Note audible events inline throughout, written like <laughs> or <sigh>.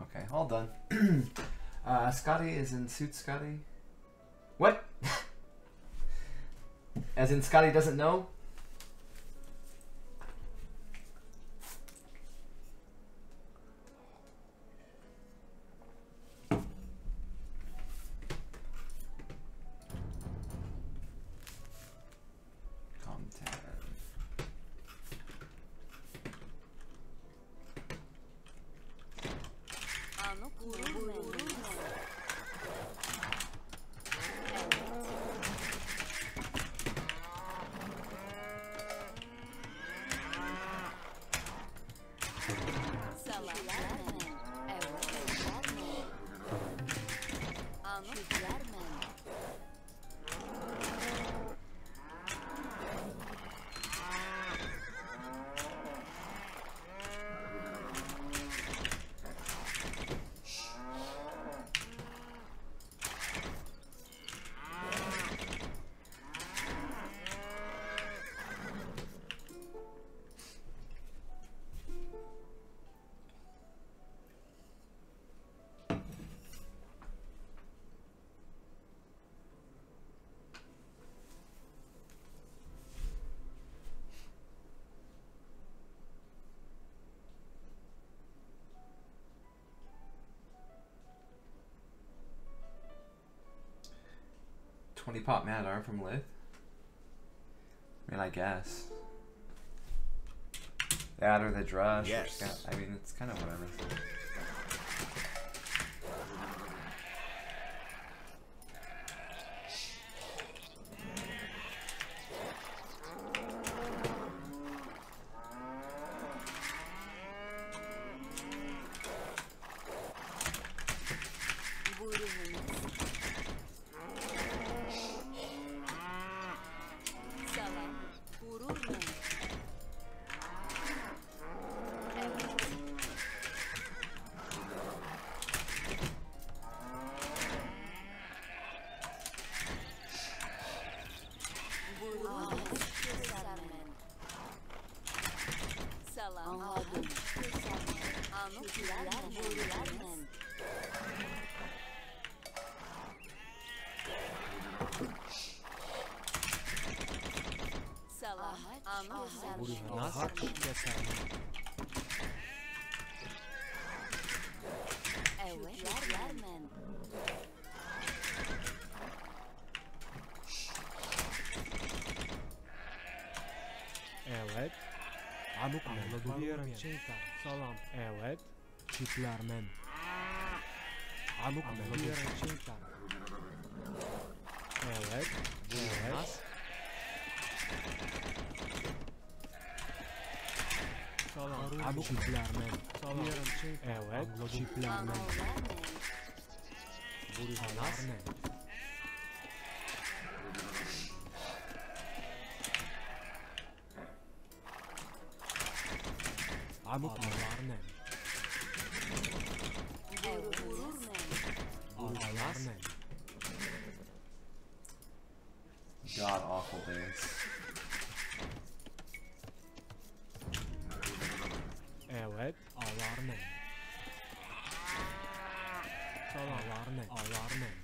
Okay, all done. <clears throat> uh, Scotty is in suit Scotty. What? <laughs> As in Scotty doesn't know? 20 pot mad arm from Lith? I mean, I guess. That or the drush. Yes. I mean, it's kind of whatever. Anladım. Anlatılar men. Men. Amuk men. Salam. Evet. Çiftler men. Amuk men. Evet. Evet. Salam. Amuk çiftler men. Salam. Evet. Çiftler men. Anılar men. Burhanlar men. Amuk men. Evet. Gurur men. Burhanlar men. God awful days. Evet. Ağlar men. Salamlar men.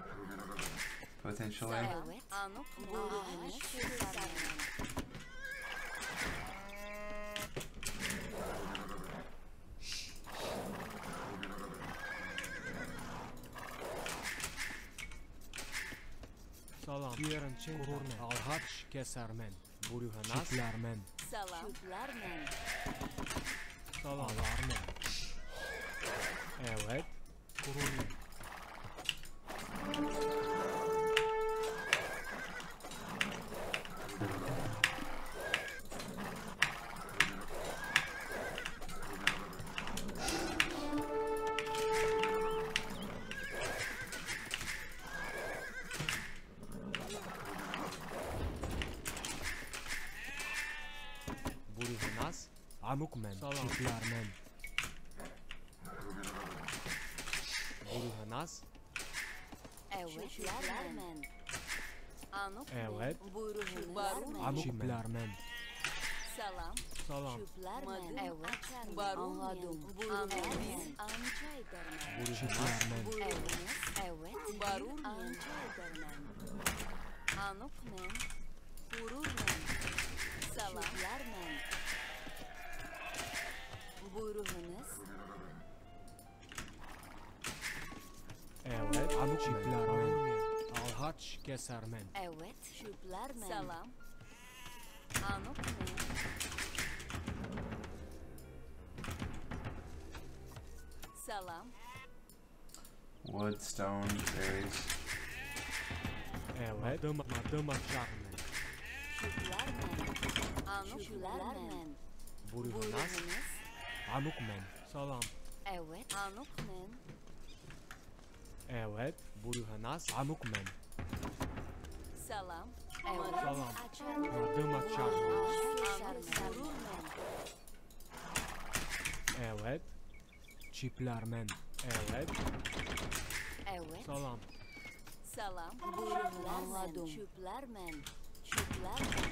Potentially. Keser men. Salam. Diyerin çin. Kurur men. Alhaç keser men. Burhanlar. Çiftler men. Salam. Türkler men. Salam. Ağlar men. Evet. Kurur Buyruğunuzlarmen. Anuklermen. Salam. Salam. Şükürlermen. Evet. Anladım. Buyruğunuz. Anca edermen. Çiftlermen. Buyruğunuz. Evet. Barur anca edermen. Anukmen. Gururmen. Salam. Şükürlermen. Buyruğunuz. Evet. Anuk çiftlermen. Alhaç kesermen. Evet. Şükürlermen. Salam. Salam. Wood, stone, berries. Salam. Evet, Salam. Evet. Salam. Madım açarmen. Gururmen. Evet. Çiftlermen. Evet. Evet. Salam. Salam. Buyruğunuz. Şükürlermen. Şükürlermen.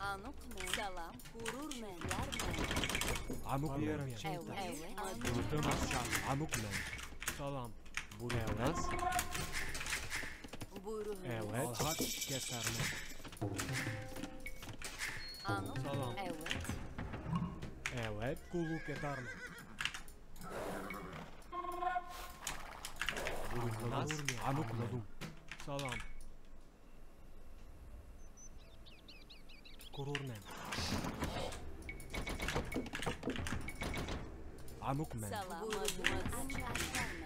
Anukmen. Salam. Gururmen. Şükürlermen. Anukmen. Evet. Evet. Madım açarmen. Anukmen. Salam. Burhanas. Buyruğunuz. Evet. Alhaç kesermen. Anuk. Salam. Evet. Evet. Kulluk edermen. Burhanas. Anukmen. Salam. Kururmen. Anukmen. Salam. Buyruğunuz. Açarmen.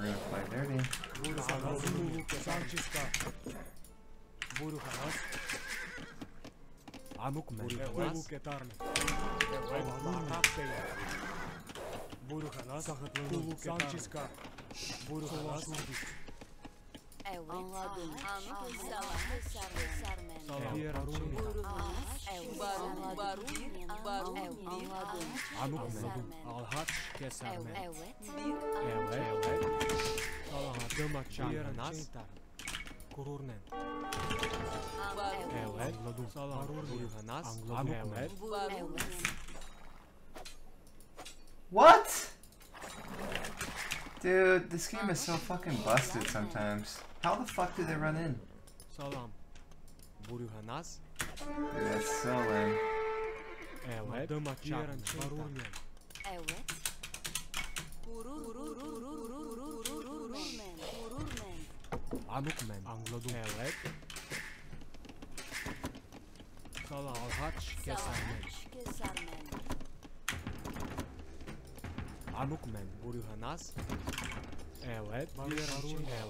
we're gonna play. Evet. Anladım. Barun. Barun. Barun. Anladım. Anukmen. Alhaç kesermen. Evet. Evet. Evet. Salam. Adım açarmen. Kururnen. Evet. Salam. Burhanas. Anukmen. Evet. Evet. What? Dude, this game is so fucking busted sometimes. How the fuck do they run in? Salam. Burhanas. Dude, that's so lame. Evet. Adım açarmen. Barurmen. Evet. Gurur. Anukmen. Anladım. Evet. Salam. Alhaç kesermen. Salaş kesermen. Anukmen. Burhanas. Evet. Barun.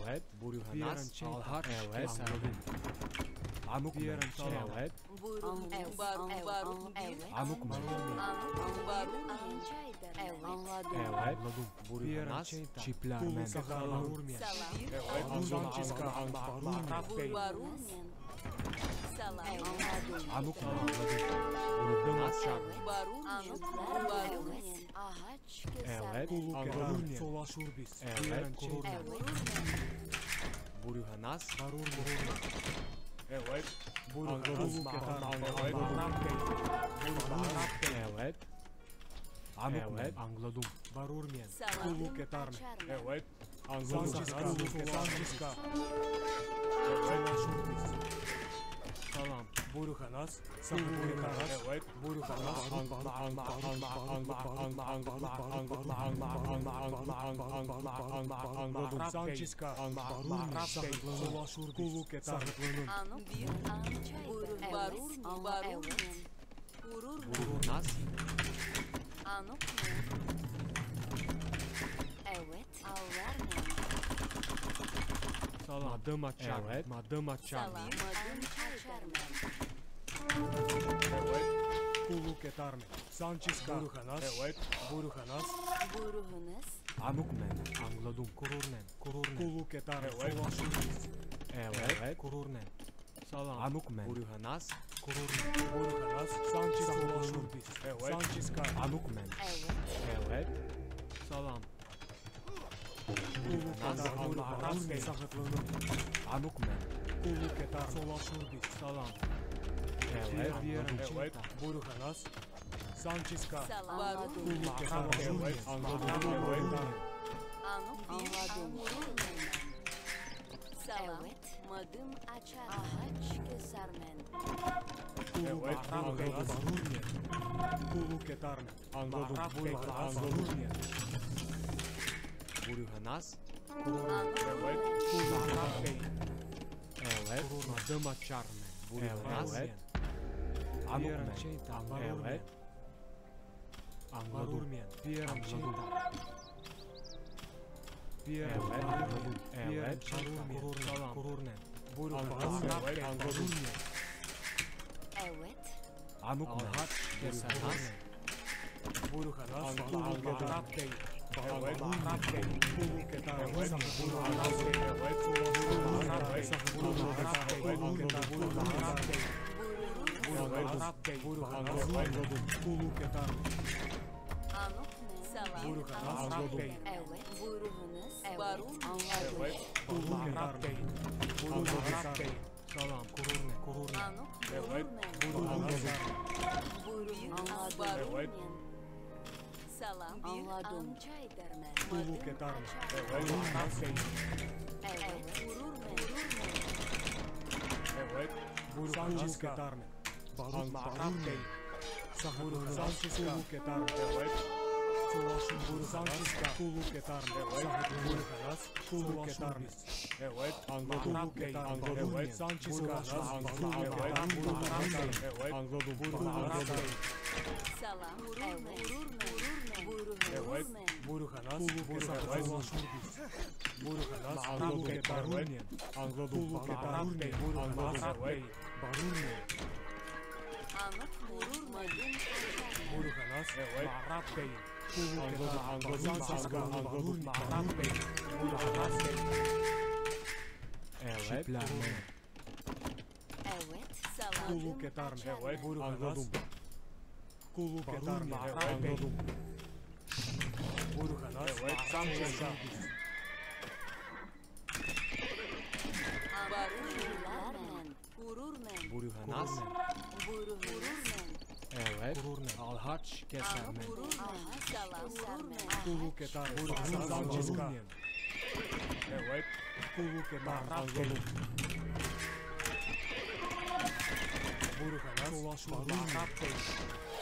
Evet. Burhanas. Alhaç kesermen. Anukmen. Evet. Buyurun. Evet. Evet. Anukmen. Evet. Anladım. Evet. Anladım. Burhanas. Çiplermen. Salam. Salam. Francisca. Barun. Salam. Anladım. Anukmen. Anladım. Burhanas. Barun. Anuk. Barun. Ağaç kesermen. Evet. Anladım. Evet. Evet. Burhanas. Evet. Burhanas. Evet. Anladım. Barurmen. Salam. Etarmen. Açarmen. Evet, anladım. Sanchiska. Sanchiska. Evet, Salam. Buyurunuz. Buyurunuz. Evet, buyurunuz. Anladım. Sanchiska. Kulluk etarmen. Anu bir an çay. Burun barur tanık mı? Evet, avlar mı? Saladım açar, evet. madım açar. Salamadım açar mı? Evet. Kulluk eder mi? Sanchez Buruhanas. Evet. Buruhanas. Buruhanas. Amuk men. Anladım. Kurur men. Kurur men. Kulluk eder? Evet. Evet. Kurur men. Evet. Evet. Salam. Kulluk etarmen. Buyurunuz. Anukmen. Kulluk etarmen. Salam. Evet. Evet. Salam. Barur. Kulluk etarmen. Evet. Evet. Salam. Evet. Evet, anladım. Kulluk etarmen. Anladım. Buyurun, anladım. Buyurunuz. Anuk Evet. Evet, adım açarmen. Buyurunuz. Evet. Anukmen. Evet. Anladım. Diğer anladım. Diğer Mădâm acea haci că sarmen. Buruhanas? Evet. Madama Charme. Buruhanas? Anurmen. Angadurmen. Angadurmen. Angadurmen. Buru Evet, Anuk mu? Salam. Anladım. Evet. Buyruğunuz. Barur. Anladım. Salam, kururne, kururne. Anuk Evet. Buyruğunuz. Anladım. Buyruğunuz. Evet. Barur. Salam. Anladım. an çay Madım etarmen. açar. Evet. Evet. Vurur mu? Evet. Kulluk etarmen. Evet. Evet. Kulluk etarmen. Evet. Anladım. Kulluk etarmen. Evet. Sanchiska. Anladım. Evet. Evet. Anladım. Anladım. Salam. Vurur mu? Vurur mu? Vurur mu? Evet. Vurur mu? Buyurunuz. Kulluk etarmen. Buyurunuz. Kulluk etarmen. Anladım. Kulluk etarmen. Anladım. Evet. Barurne. Anuk vurur mu? Madım açar. Buyurunuz. كولو كتار مع كولو هنغضم كولو كتار مع هنغضم كولو خلاص سامسونج بورو هناس بورو هناس Evet. Alhaç kesermen. Kulu ketar hurundan çıska. Evet. Kulu ketar algolu. Burkanas ulaşmadan kapteş.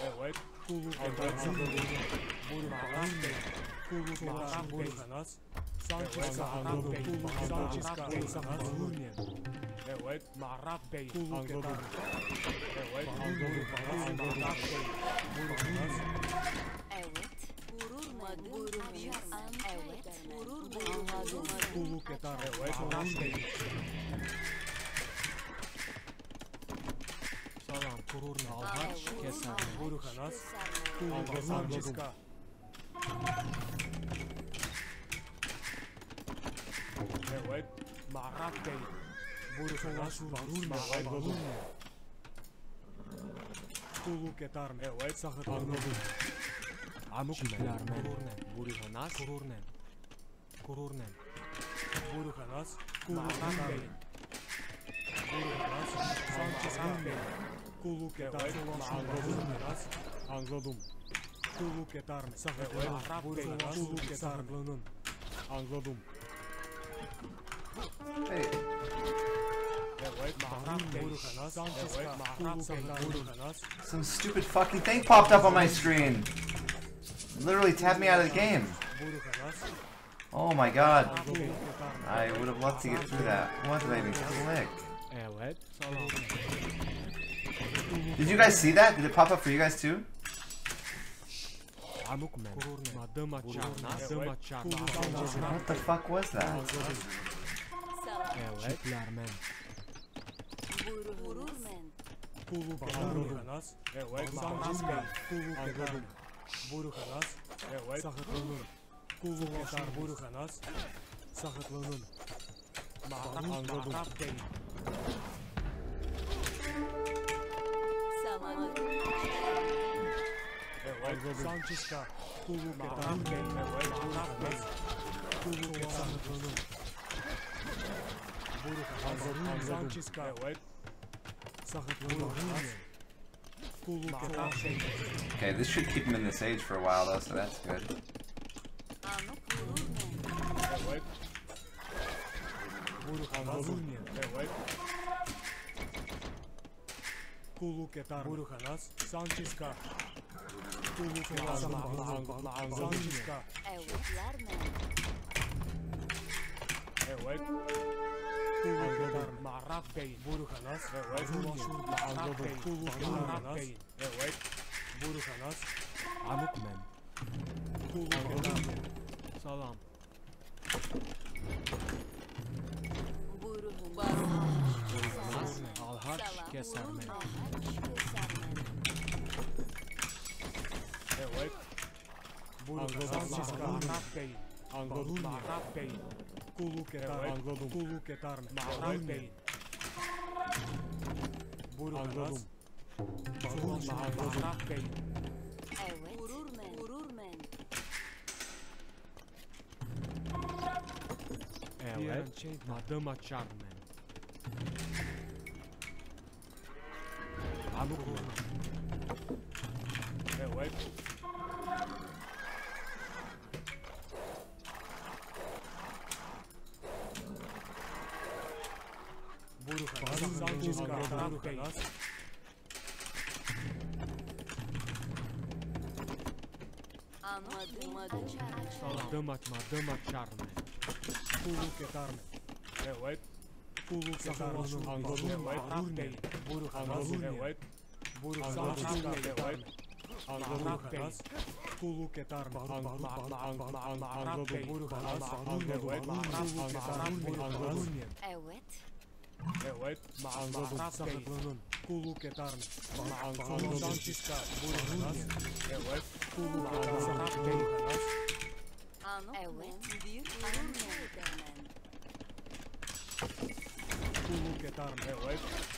Evet. Kulu ketar algolu. Burkanas Kulu ketar burkanas. Sanchez Kulu ketar çıska. Burkanas. Evet. Marat Bey. Etarmen. Evet. Anladım. Marat Bey. Evet. Bir an Evet. Vurur mu? Anladım. Kulluk etarmen. Evet. Marat Bey. Salam. Kururne. Alhaç kesermen. Buyurunuz. Kulluk Sanchiska. Evet. Marat Bey. Buyurunuz. Barurne. Kulluk etarmen. Evet. Sahip anladım. Anukmen. Kururne. Buyurunuz. Kururne. Kururne. Buyurunuz. Kulluk etarmen. Buyurunuz. Sanchiska. Kulluk etarmen. Anladım. Burada kulluk eder mi? Anladım. Hey, some stupid fucking thing popped up on my screen. Literally tapped me out of the game. Oh my god. I would have loved to get through that. What did I even click? Did you guys see that? Did it pop up for you guys too? What the fuck was that? Salam. Evet. Çiplermen. Vurur men. Kulluk eder Burukanas. Eder mi? Burukanas. Evet. Sakıtlanın. Kulluk eder Burukanas. Sakıtlanın. Mahram anladım. Salam. Evet. Mi? Evet. Burukanas. Eder sakıtlanın. Burukanas. Sanchiska. Evet. Okay, this should keep him in this age for a while though, so that's good. Vurur men. Evet. Eder mi? Marraf Bey. Salam. Salam. Anladım. Marraf Bey. Kulluk eder. Anladım. Mi? Marraf Bey. Burukanas. Marraf Bey. Evet. Vurur men. Vurur men. Evet. Madım açar men. Anuk Anladım. Açar. Madım aç, madım açar men. Kulluk eder mi? Evet. Kulluk eder mi? Anladım. Evet. Burukanas. Evet. Burukanas. Evet. Anladım. Kulluk eder mi? Anladım. Burukanas. Evet. Anladım. Evet. Evet. Anladım. Sakıtlanın. Kulluk eder mi? Anladım. Sanchiska. Burukanas. Evet. Kulluk eder mi? Burukanas. Anuk men. Bir vurur Pulo que tarde, right?